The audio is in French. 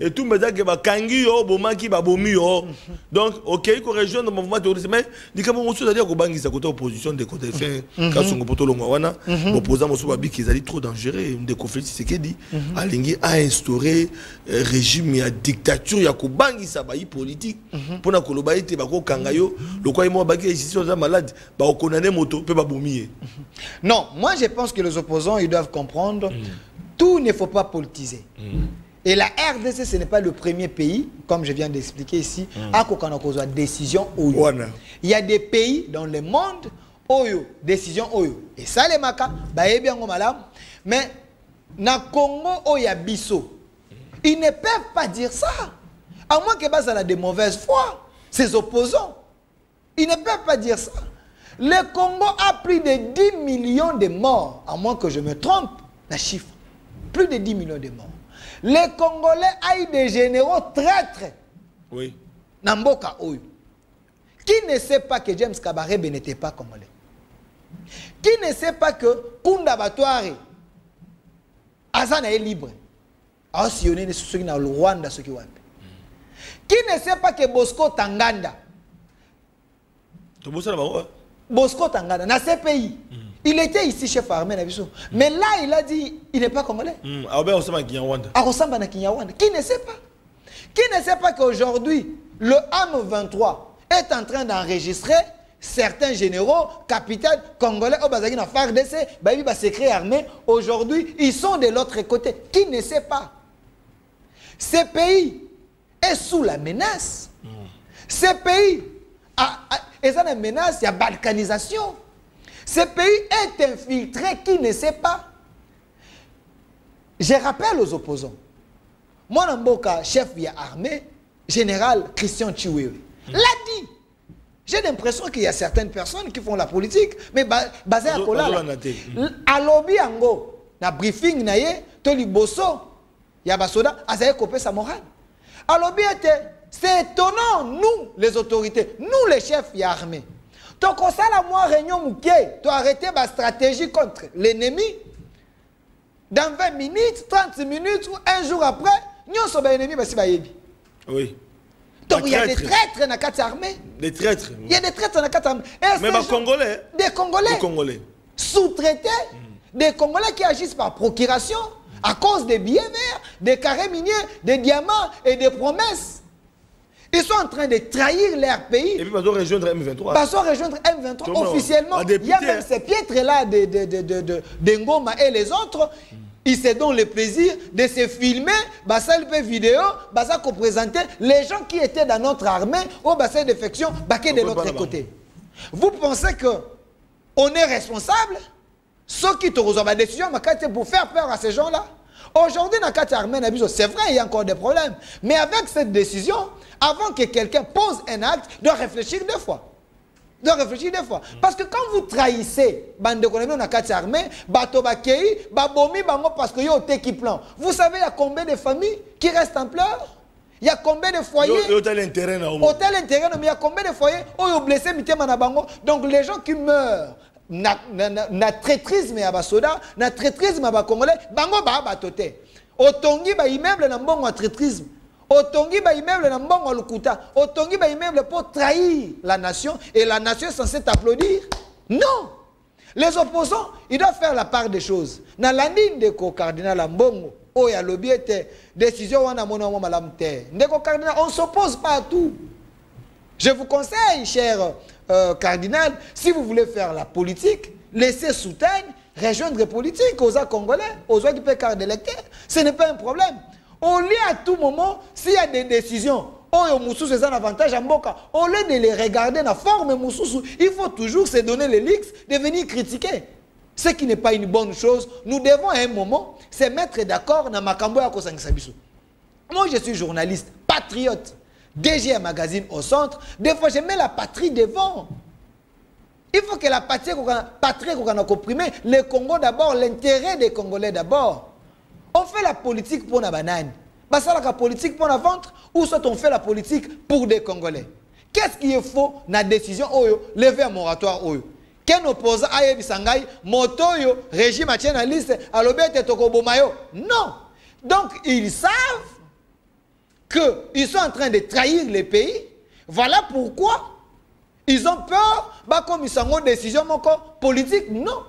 etumba ezaki bakangi yo bomaki babomi yo donc okei korejoindre mouvement terroriste mais likambo mosusu ezali ya kobangisa kota opposition ndeko delphin kasongo mpo tolongwa wana boposa mosusu babiki ezali trop dangereux. Ndeko félix tshisekedi alingi ainstaure euh, régime ya dictature ya kobangisa bayi politique. Mpona koloba ete bakokanga yo. Lokwa ye moko baki justice aza malade. Bakokondane moto mpe babomi ye Non, moi je pense que les opposants, ils doivent comprendre, tout ne faut pas politiser. Et la RDC, ce n'est pas le premier pays, comme je viens d'expliquer ici, à Kokanakozwa décision Oyo. Il y a des pays dans le monde, Oyo, décision Oyo. Et ça, les makas, bah, eh bien. Mais, na Congo, Oya Bisso, ils ne peuvent pas dire ça. À moins que ça a de mauvaise foi, ces opposants. Ils ne peuvent pas dire ça. Le Congo a plus de 10 millions de morts, à moins que je me trompe, la chiffre. Plus de 10 millions de morts. Les Congolais a eu des généraux traîtres. oui Namboka Oyo. Qui ne sait pas que James Kabarebe n'était pas congolais? Qui ne sait pas que Kunda Batouare, Azana est libre? A sillonné les ceux qui dans le Rwanda, qui wapi? Qui ne sait pas que Bosco Tanganda, tobosana bango eh? Bosco Tanganda, dans ces pays, il était ici chef armé, na biso. mais là il a dit il n'est pas congolais. Mm. Qui ne sait pas? Qui ne sait pas qu'aujourd'hui, le AM23 est en train d'enregistrer certains généraux, capitaines congolais au Bazaki na FARDC, secret armé, aujourd'hui, ils sont de l'autre côté. Qui ne sait pas? Ce pays est sous la menace. Ce pays a, a- la menace, il y a balkanisation. Ce pays est infiltré, qui ne sait pas je rappelle aux opposants, moi, Mboka, chef de l'armée, général Christian Chiwewe, l'a dit. J'ai l'impression qu'il y a certaines personnes qui font la politique, mais ba- basées à te. À lobby yango, na briefing na ye, to liboso, ya basoda, azaye kopé sa morale. À lobby était, c'est étonnant, nous, les autorités, nous, les chefs ya armée. Donc, on ça la moi réunion mouké, tu arrêter ma stratégie contre l'ennemi. Dans 20 minutes, 30 minutes ou un jour après, nous sommes ennemis, basi bayebi. oui Donc, il y a des Traîtres. la carte armée. des traîtres Il y a des traîtres dans la carte armée. Mais bacongolais Des Congolais. congolais Sous-traités. Des Congolais qui agissent par procuration à cause des billets verts, des carrés miniers, des diamants et des promesses. Ils sont en train de trahir leur et pays. puis bazo rejoindre M23 Parce rejoindre M23 Tout le monde. officiellement. Un Il y a même ces piètres-là de, de, de, de, de, de Ngoma et les autres. Ils se donnent le plaisir de se filmer, basa le vidéo, basa qu'on présentait les gens qui étaient dans notre armée au bassin défection, baquet de l'autre côté. Vous pensez que on est responsable? Ceux qui te reçoivent la décision, c'est pour faire peur à ces gens-là. Aujourd'hui, dans la armée, c'est vrai, il y a encore des problèmes. Mais avec cette décision, avant que quelqu'un pose un acte, de réfléchir deux fois. De réfléchir deux fois. Parce que quand vous trahissez, bande de dans la armée, bato bakei, babomi bango parce que yo qui plan? Vous savez, il y a combien de familles qui restent en pleurs? Il y a combien de foyers? Hôtel intérêt, mais il y a combien de foyers? Où ils ont blessé Donc les gens qui meurent, na, na, na, na ya na traîtrisme ya bakongolais, bango ba batote. Otongi ba immeuble na mbongo ya traîtrisme. Otongi ba immeuble na mbongo ya lukuta. Otongi ba immeuble pour trahir la nation et la nation est censée t'applaudir. Non. Les opposants, ils doivent faire la part des choses. Na landine de ko cardinal ya mbongo, oyo alobi ete décision wana mona mwa malamu te. Ndeko cardinal, on s'oppose pas à tout. Je vous conseille, cher euh, cardinal, si vous voulez faire la politique, laissez soutenir, rejoindre les politiques aux Congolais, aux carte d'électeur. Ce n'est pas un problème. Au lieu à tout moment, s'il y a des décisions, Oyo Moussous c'est un avantage à Mboka. Au lieu de les regarder dans la forme Moussous, il faut toujours se donner les de venir critiquer. Ce qui n'est pas une bonne chose. Nous devons à un moment se mettre d'accord dans Makambo biso. Moi, je suis journaliste, patriote. DG Magazine au centre. Des fois, je mets la patrie devant. Il faut que la patrie, patrie qu'on a comprimé, le Congo d'abord, l'intérêt des Congolais d'abord. On fait la politique pour la banane. Ça, la politique pour la ventre, ou soit on fait la politique pour des Congolais. Qu'est-ce qui est faux? Dans la décision Oyo, lever un moratoire Oyo Quel opposant a Bisangai, Motoyo, régime à liste, à Tokobomayo Non Donc, ils savent qu'ils sont en train de trahir le pays. Voilà pourquoi ils ont peur, bah comme ils sont en décision politique. Non.